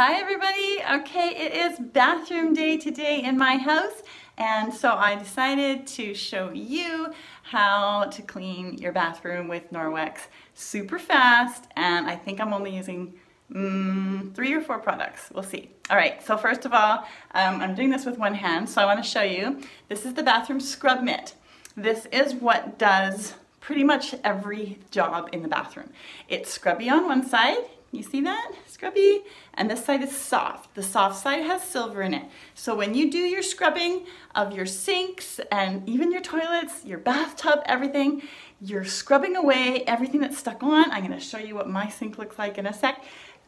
Hi everybody. Okay, it is bathroom day today in my house and so I decided to show you how to clean your bathroom with Norwex super fast and I think I'm only using mm, three or four products. We'll see. All right, so first of all, um, I'm doing this with one hand so I want to show you. This is the bathroom scrub mitt. This is what does pretty much every job in the bathroom. It's scrubby on one side, you see that? Scrubby. And this side is soft. The soft side has silver in it. So when you do your scrubbing of your sinks and even your toilets, your bathtub, everything, you're scrubbing away everything that's stuck on. I'm gonna show you what my sink looks like in a sec.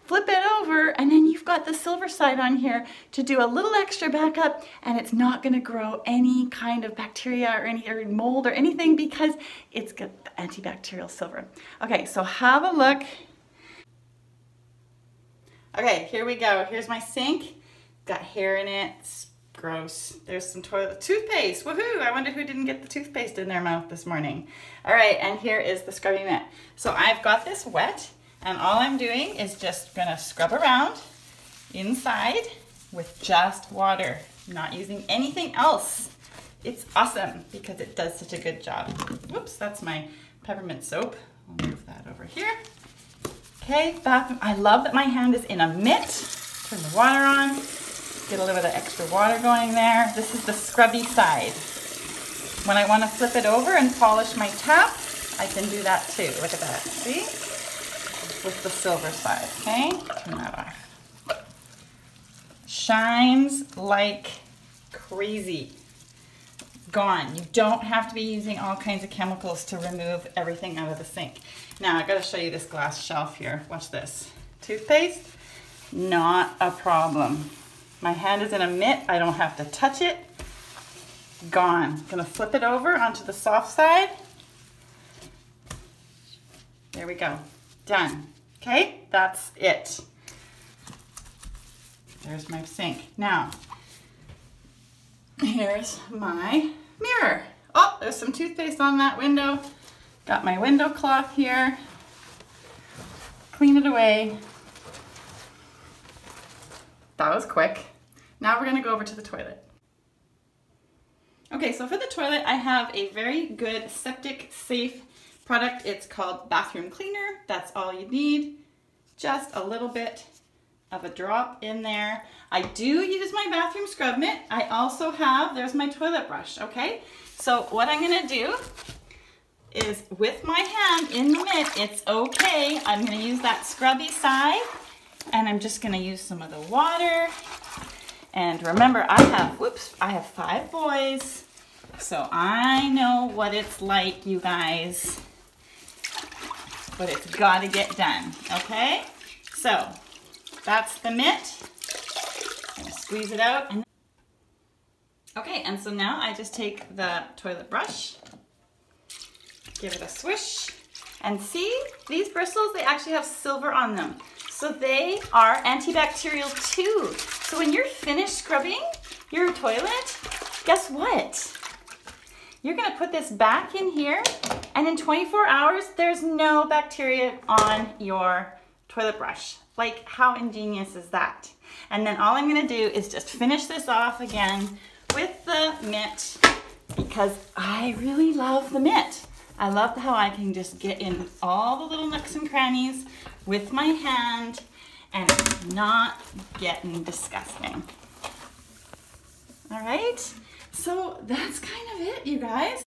Flip it over and then you've got the silver side on here to do a little extra backup and it's not gonna grow any kind of bacteria or any or mold or anything because it's got antibacterial silver. Okay, so have a look Okay, here we go. Here's my sink. Got hair in it. It's gross. There's some toilet toothpaste. Woohoo! I wonder who didn't get the toothpaste in their mouth this morning. All right, and here is the scrubbing mitt. So I've got this wet, and all I'm doing is just gonna scrub around inside with just water, not using anything else. It's awesome because it does such a good job. Whoops, that's my peppermint soap. I'll move that over here. Okay, bathroom. I love that my hand is in a mitt. Turn the water on. Get a little bit of extra water going there. This is the scrubby side. When I want to flip it over and polish my tap, I can do that too. Look at that. See? With the silver side. Okay, turn that off. Shines like crazy gone. You don't have to be using all kinds of chemicals to remove everything out of the sink. Now I gotta show you this glass shelf here. Watch this. Toothpaste, not a problem. My hand is in a mitt, I don't have to touch it. Gone. Gonna flip it over onto the soft side. There we go, done. Okay, that's it. There's my sink. Now, here's my mirror. Oh, there's some toothpaste on that window. Got my window cloth here. Clean it away. That was quick. Now we're gonna go over to the toilet. Okay, so for the toilet, I have a very good septic safe product. It's called Bathroom Cleaner. That's all you need. Just a little bit of a drop in there. I do use my bathroom scrub mitt. I also have, there's my toilet brush, okay? So what I'm gonna do is with my hand in the mitt, it's okay. I'm gonna use that scrubby side and I'm just gonna use some of the water. And remember, I have, whoops, I have five boys. So I know what it's like, you guys. But it's gotta get done, okay? So that's the mitt. squeeze it out. Okay, and so now I just take the toilet brush, give it a swish, and see, these bristles, they actually have silver on them. So they are antibacterial too. So when you're finished scrubbing your toilet, guess what? You're gonna put this back in here and in 24 hours, there's no bacteria on your toilet brush. Like how ingenious is that? And then all I'm gonna do is just finish this off again with the mitt because I really love the mitt. I love how I can just get in all the little nooks and crannies with my hand and not getting disgusting. All right, so that's kind of it, you guys.